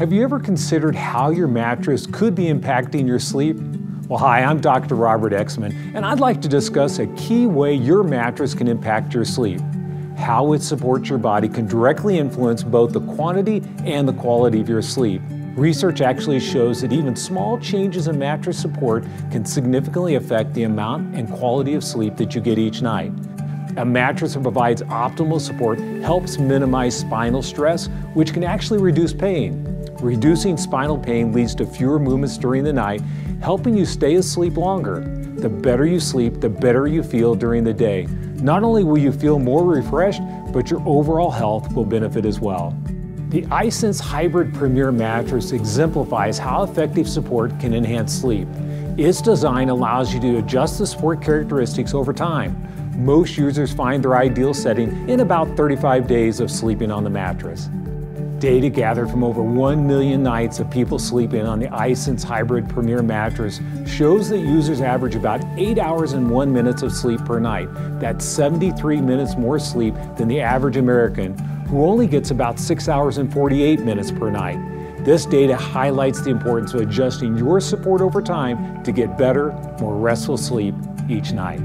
Have you ever considered how your mattress could be impacting your sleep? Well, hi, I'm Dr. Robert Oexman, and I'd like to discuss a key way your mattress can impact your sleep. How it supports your body can directly influence both the quantity and the quality of your sleep. Research actually shows that even small changes in mattress support can significantly affect the amount and quality of sleep that you get each night. A mattress that provides optimal support helps minimize spinal stress, which can actually reduce pain. Reducing spinal pain leads to fewer movements during the night, helping you stay asleep longer. The better you sleep, the better you feel during the day. Not only will you feel more refreshed, but your overall health will benefit as well. The iSense Hybrid Premier mattress exemplifies how effective support can enhance sleep. Its design allows you to adjust the support characteristics over time. Most users find their ideal setting in about 35 days of sleeping on the mattress. Data gathered from over 1 million nights of people sleeping on the iSense Hybrid Premier mattress shows that users average about 8 hours and 1 minutes of sleep per night. That's 73 minutes more sleep than the average American, who only gets about 6 hours and 48 minutes per night. This data highlights the importance of adjusting your support over time to get better, more restful sleep each night.